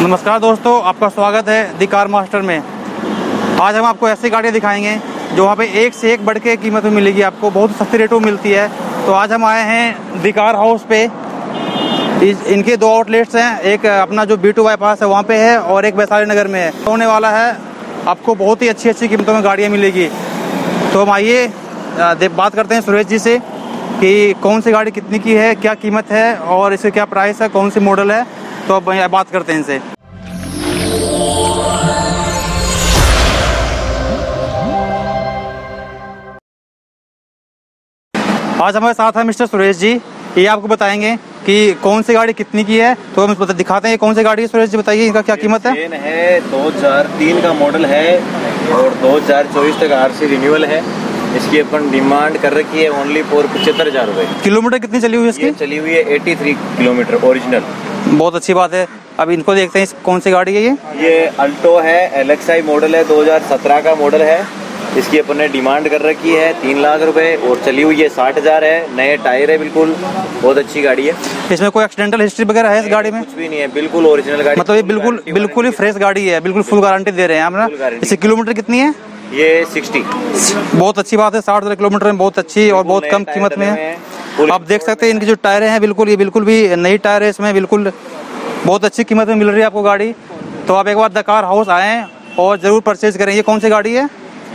नमस्कार दोस्तों आपका स्वागत है दी कार मास्टर में। आज हम आपको ऐसी गाड़ियाँ दिखाएँगे जो वहाँ पे एक से एक बढ़ के कीमत में मिलेगी आपको बहुत सस्ती रेटों में मिलती है। तो आज हम आए हैं दी कार हाउस पे। इस, इनके दो आउटलेट्स हैं एक अपना जो बी टू बाईपास है वहाँ पे है और एक वैशाली नगर में है। होने वाला है आपको बहुत ही अच्छी अच्छी कीमतों में गाड़ियाँ मिलेगी। तो हम आइए बात करते हैं सुरेश जी से कि कौन सी गाड़ी कितनी की है क्या कीमत है और इसके क्या प्राइस है कौन सी मॉडल है। तो अब बात करते हैं इनसे। आज हमारे साथ है मिस्टर सुरेश जी। ये आपको बताएँगे कि कौन सी गाड़ी कितनी की है तो हम बता- दिखाते हैं कौन सी गाड़ी है। सुरेश जी बताइए इनका क्या कीमत है? है 2003 का मॉडल है और 2024 तक आरसी रिन्यूअल है। इसकी अपन डिमांड कर रखी है ओनली फॉर पचहत्तर हज़ार रुपए। किलोमीटर कितनी चली हुई है इसकी? चली हुई है 83 किलोमीटर ओरिजिनल। बहुत अच्छी बात है। अब इनको देखते हैं कौन सी गाड़ी है ये? ये अल्टो है एलेक्साई मॉडल है 2017 का मॉडल है। इसकी अपन ने डिमांड कर रखी है तीन लाख रुपए और चली हुई है साठ हज़ार है। नए टायर है बिल्कुल बहुत अच्छी गाड़ी है। इसमें कोई एक्सीडेंटल हिस्ट्री वगैरह है इस गाड़ी में? कुछ भी नहीं है बिल्कुल ओरिजिनल गाड़ी मतलब ये बिल्कुल बिल्कुल ही फ्रेश गाड़ी है। बिल्कुल फुल गारंटी दे रहे हैं हम। इसकी किलोमीटर कितनी है? ये 60 बहुत अच्छी बात है साठ हज़ार किलोमीटर में बहुत अच्छी और बहुत कम कीमत में है। आप देख सकते हैं, इनकी जो टायर हैं, बिल्कुल, ये बिल्कुल भी नई टायर है इसमें, बिल्कुल बहुत अच्छी कीमत में मिल रही है आपको गाड़ी। तो आप एक बार दकार हाउस आएँ और ज़रूर परचेज करें। ये कौन सी गाड़ी है?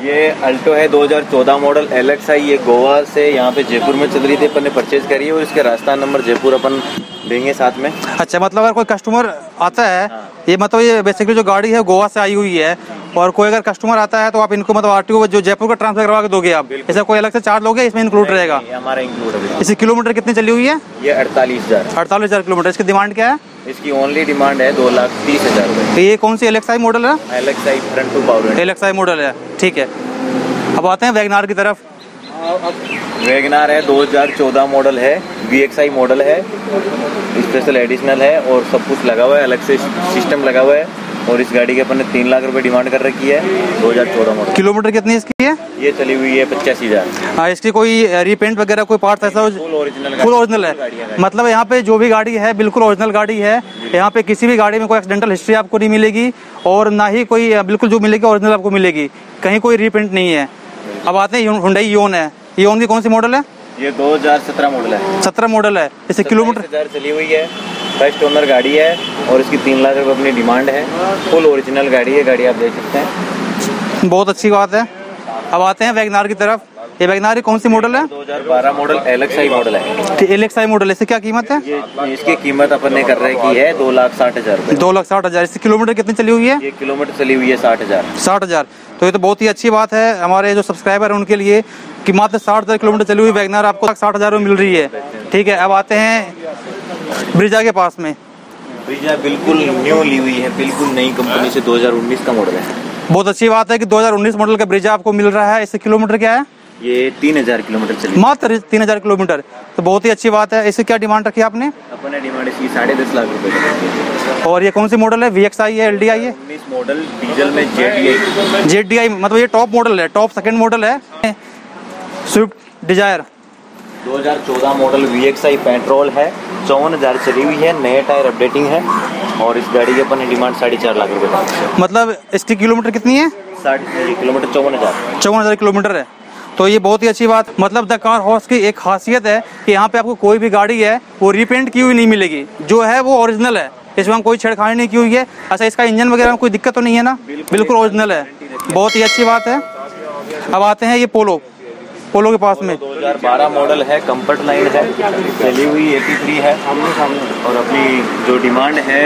ये अल्टो है 2014 मॉडल एलेक्स आई ये गोवा से यहाँ पे जयपुर में चल रही थी अपन ने परचेज करी है और इसके रास्ता नंबर जयपुर अपन देंगे साथ में। अच्छा मतलब अगर कोई कस्टमर आता है हाँ। ये मतलब ये बेसिकली जो गाड़ी है गोवा से आई हुई है और कोई अगर कस्टमर आता है तो आप इनको मतलब आरटीओ जो जयपुर का ट्रांसफ़र करवा के दोगे आप। ऐसा कोई अलग से चार्ज लोगे इसमें इंक्लूड रहेगा? हमारा इंक्लूड है। इसकी किलोमीटर कितनी चली हुई है? ये अड़तालीस हज़ार। अड़तालीस हज़ार किलोमीटर। इसकी डिमांड क्या है? इसकी ओनली डिमांड है दो लाख तीस हज़ार तो ये कौन सी एलेक्साई मॉडल है LXi front to power LXi model है ठीक है। अब आते हैं वैगनार की तरफ़। वैगनार है 2014 मॉडल है वी मॉडल है स्पेशल एडिशनल है और सब कुछ लगा हुआ है अलग से सिस्टम लगा हुआ है। और इस गाड़ी के अपन ने तीन लाख रुपए डिमांड कर रखी है 2014 मॉडल। किलोमीटर कितनी इसकी? है ये चली हुई है पचासी हज़ार। हाँ इसकी कोई रिपेंट वगैरह कोई पार्ट ऐसा फुल ओरिजिनल है। मतलब यहाँ पे जो भी गाड़ी है बिल्कुल ओरिजिनल गाड़ी है। यहाँ पे किसी भी गाड़ी में कोई एक्सीडेंटल हिस्ट्री आपको नहीं मिलेगी और ना ही कोई बिल्कुल जो मिलेगी ओरिजिनल आपको मिलेगी। कहीं कोई रीप्रिंट नहीं है। अब आते हैं हुंडई योन है। योन की कौन सी मॉडल है? ये 2017 मॉडल है। सत्रह मॉडल है। इससे किलोमीटर चली हुई है। फ़र्स्ट ओनर गाड़ी है और इसकी तीन लाख रुपए अपनी डिमांड है। फुल ओरिजिनल गाड़ी है गाड़ी आप देख सकते हैं। बहुत अच्छी बात है। अब आते हैं वैगनार की तरफ़। ये वैगनार कौन सी मॉडल है? 2012 मॉडल एलेक्स आई मॉडल है। एलेक्स आई मॉडल इसकी क्या कीमत है? ये इसकी कीमत अपन ने कर रखी है दो लाख साठ हज़ार दो लाख साठ हज़ार। इसकी किलोमीटर कितनी चली हुई है? ये किलोमीटर चली हुई है साठ हज़ार। साठ हज़ार। तो ये तो बहुत ही अच्छी बात है। हमारे जो सब्सक्राइबर हैं उनके लिए कि मात्र साठ हज़ार किलोमीटर चली हुई वैगनार आपको साठ हज़ार में मिल रही है। ठीक है अब आते हैं ब्रिजा के पास में। ब्रिजा बिल्कुल न्यू ली हुई है बिल्कुल नई कंपनी से 2019 का मॉडल है। बहुत अच्छी बात है कि 2019 मॉडल का ब्रिजा आपको मिल रहा है। इससे किलोमीटर क्या है? ये तीन हज़ार किलोमीटर चली मात्र तीन हज़ार किलोमीटर। तो बहुत ही अच्छी बात है। इसे क्या डिमांड रखी आपने? अपने डिमांड इसकी साढ़े दस लाख रुपए और ये कौन सी मॉडल है? वी एक्स आई है एल डी आई है? मॉडल डीजल में जेड डी आई मतलब ये टॉप मॉडल है टॉप सेकंड मॉडल है। Swift Dzire 2014 model V petrol है चौवन हज़ार चली हुई है नए टायर अपडेटिंग है और इस गाड़ी के अपन डिमांड साढ़े चार लाख रुपए मतलब इसकी किलोमीटर कितनी है? साढ़े किलोमीटर चौवन हज़ार। चौवन हज़ार किलोमीटर है। तो ये बहुत ही अच्छी बात मतलब द कार हाउस की एक खासियत है कि यहाँ पे आपको कोई भी गाड़ी है वो रिपेंट की हुई नहीं मिलेगी। जो है वो ओरिजिनल है। इसमें हम कोई छेड़खानी नहीं की हुई है। अच्छा इसका इंजन वगैरह में कोई दिक्कत तो नहीं है ना? बिल्कुल ओरिजिनल है। बहुत ही अच्छी बात है। अब आते हैं ये पोलो पोलो के पास में। 2012 मॉडल है कंफर्ट लाइन है चली हुई 83 है। और अपनी जो डिमांड है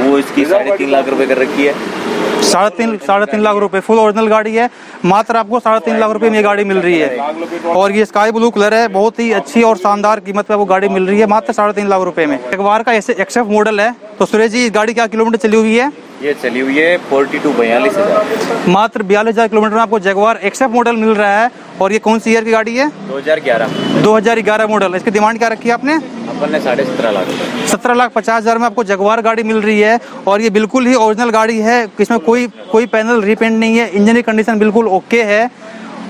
वो इसकी साढ़े तीन लाख रुपए कर रखी है। साढ़े तीन साढ़े तीन लाख रुपए फुल ओरिजिनल गाड़ी है। मात्र आपको साढ़े तीन लाख रुपए में ये गाड़ी मिल रही है। और ये स्काई ब्लू कलर है बहुत ही अच्छी और शानदार कीमत पे वो गाड़ी मिल रही है मात्र साढ़े तीन लाख रुपए में। एक बार का ऐसे एक्सेफ मॉडल है तो सुरेश जी इस गाड़ी क्या किलोमीटर चली हुई है? ये चली हुई है फोर्टी टू बयालीस हज़ार। मात्र बयालीस हज़ार किलोमीटर में आपको जगवार एक्सेफ मॉडल मिल रहा है। और ये कौन सी ईयर की गाड़ी है? दो हज़ार ग्यारह। 2011 मॉडल इसकी डिमांड क्या रखी है आपने? अपन ने साढ़े सत्रह लाख सत्रह लाख पचास हज़ार में आपको जगवार गाड़ी मिल रही है। और ये बिल्कुल ही ओरिजिनल गाड़ी है। इसमें कोई कोई पैनल रिपेंट नहीं है। इंजन की कंडीशन बिल्कुल ओके है।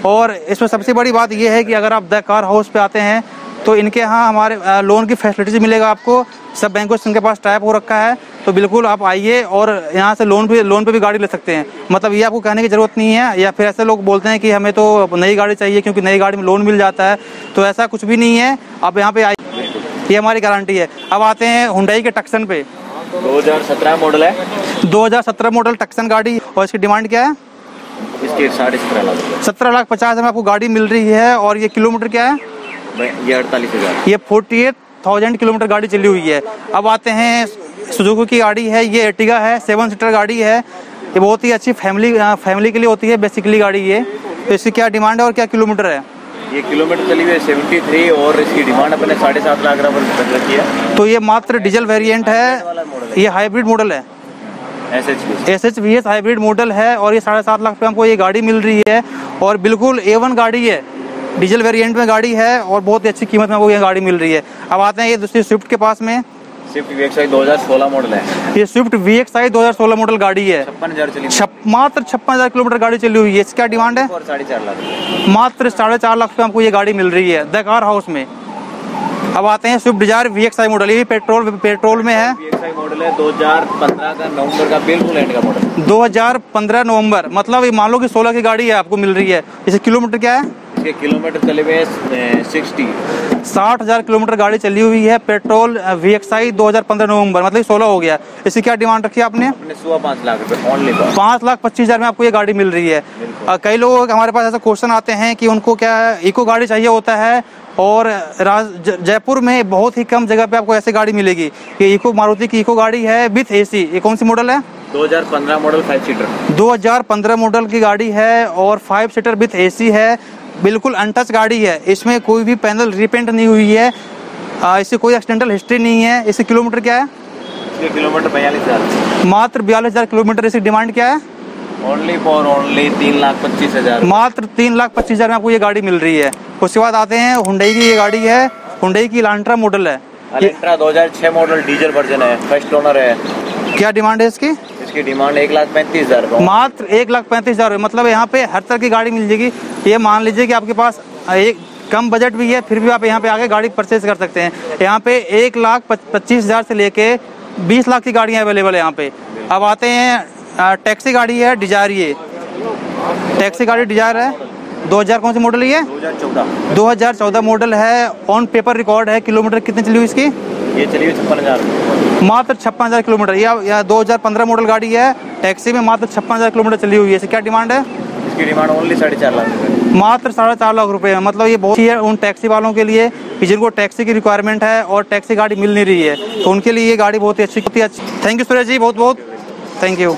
और इसमें सबसे बड़ी बात यह है कि अगर आप द कार हाउस पे आते हैं तो इनके यहाँ हमारे लोन की फैसिलिटीज़ मिलेगा आपको। सब बैंकों से इनके पास टाइप हो रखा है। तो बिल्कुल आप आइए और यहाँ से लोन भी लोन पे भी गाड़ी ले सकते हैं। मतलब ये आपको कहने की ज़रूरत नहीं है या फिर ऐसे लोग बोलते हैं कि हमें तो नई गाड़ी चाहिए क्योंकि नई गाड़ी में लोन मिल जाता है। तो ऐसा कुछ भी नहीं है। आप यहाँ पे आइए। ये हमारी गारंटी है। अब आते हैं हुंडई के टक्सन पे। 2017 मॉडल है। 2017 मॉडल टक्सन गाड़ी। और इसकी डिमांड क्या है? इसके साढ़े सत्रह लाख। सत्रह लाख पचास में आपको गाड़ी मिल रही है। और ये किलोमीटर क्या है? ये अड़तालीस हज़ार। ये फोर्टी एट थाउज़ेंड किलोमीटर गाड़ी चली हुई है। अब आते हैं सुजुकी की गाड़ी है ये एटिगा है सेवन सीटर गाड़ी है। ये बहुत ही अच्छी फैमिली फैमिली के लिए होती है बेसिकली गाड़ी ये। तो इसकी क्या डिमांड है और क्या किलोमीटर है? ये किलोमीटर चली हुई है सेवेंटी थ्री और इसकी डिमांड अपने साढ़े सात लाख रखी है। तो ये मात्र डीजल वेरिएंट है ये हाइब्रिड मॉडल है। S H V S hybrid model है और ये साढ़े सात लाख रुपये हमको ये गाड़ी मिल रही है और बिल्कुल ए वन गाड़ी है। डीजल वेरिएंट में गाड़ी है और बहुत ही अच्छी कीमत में हमको ये गाड़ी मिल रही है। अब आते हैं ये दूसरी स्विफ्ट के पास में। स्विफ्ट वी एक्स आई दो हज़ार सोलह मॉडल है। ये स्विफ्ट वी एक्स आई दो हज़ार सोलह मॉडल गाड़ी है। छप्पन हज़ार चली छप मात्र छप्पन हज़ार किलोमीटर गाड़ी चली हुई है। इसकी डिमांड है? साढ़े चार लाख। मात्र साढ़े चार लाख रुपये हमको ये गाड़ी मिल रही है। द कार हाउस में। अब आते हैं Swift Dzire we x I model ये पेट्रोल पेट्रोल में है। वी मॉडल है। दो हज़ार पंद्रह का नवंबर का बिल्कुल एंड का मॉडल 2015 नवंबर। मतलब ये मान लो कि 16 की गाड़ी है आपको मिल रही है। इसे किलोमीटर क्या है? इसके किलोमीटर चले हुए सिक्सटी। साठ हज़ार किलोमीटर गाड़ी चली हुई है पेट्रोल वी एक्स आई दो हज़ार पंद्रह नवंबर मतलब सोलह हो गया। इसकी क्या डिमांड रखी है आपने सुबह पाँच लाख रुपए ओनली पाँच। लाख पच्चीस हज़ार में आपको ये गाड़ी मिल रही है। कई लोगों हमारे पास ऐसा क्वेश्चन आते हैं कि उनको क्या इको गाड़ी चाहिए होता है? और राज जयपुर में बहुत ही कम जगह पे आपको ऐसी गाड़ी मिलेगी। ये इको मारुति की इको गाड़ी है विथ एसी ये कौन सी मॉडल है? 2015 मॉडल फाइव सीटर 2015 मॉडल की गाड़ी है और फाइव सीटर विथ एसी है। बिल्कुल अनटच गाड़ी है। इसमें कोई भी पैनल रिपेंट नहीं हुई है। इससे कोई एक्सीडेंटल हिस्ट्री नहीं है। इसकी किलोमीटर क्या है? किलोमीटर बयालीस हज़ार। मात्र बयालीस हज़ार किलोमीटर इसकी डिमांड क्या है? ओनली फॉर ओनली तीन लाख पच्चीस हज़ार। मात्र तीन लाख पच्चीस हज़ार में आपको ये गाड़ी मिल रही है। उसके बाद आते हैं हुंडई की ये गाड़ी है। हुंडई की लांट्रा मॉडल है। ये अलेंट्रा 2006 मॉडल डीजल वर्जन है फ़र्स्ट ओनर है। क्या डिमांड है इसकी? इसकी डिमांड एक लाख पैंतीस हज़ार मात्र एक लाख पैंतीस हज़ार मतलब यहाँ पे हर तरह की गाड़ी मिल जाएगी। ये मान लीजिए कि आपके पास एक कम बजट भी है, फिर भी आप यहाँ पे आगे गाड़ी परचेज कर सकते हैं। यहाँ पे एक लाख पच्चीस हज़ार से लेके बीस लाख की गाड़ियाँ अवेलेबल है यहाँ पे। अब आते हैं टैक्सी गाड़ी है डिज़ायर ये। टैक्सी गाड़ी डिज़ायर है। 2000 कौन सी मॉडल ये? 2014 2014 मॉडल है ऑन पेपर रिकॉर्ड है किलोमीटर कितनी चली हुई इसकी? ये चली हुई छप्पन हज़ार। मात्र छप्पन हज़ार किलोमीटर। या, या 2015 मॉडल गाड़ी है टैक्सी में मात्र छप्पन हज़ार किलोमीटर चली हुई है। इसकी क्या डिमांड है? इसकी डिमांड ओनली साढ़े चार लाख मात्र साढ़े चार लाख रुपए। है मतलब ये बहुत ही है उन टैक्सी वालों के लिए कि जिनको टैक्सी की रिक्वायरमेंट है और टैक्सी गाड़ी मिल नहीं रही है। तो उनके लिए ये गाड़ी बहुत ही अच्छी बहुत ही अच्छी। थैंक यू सुरेश जी बहुत बहुत। Thank you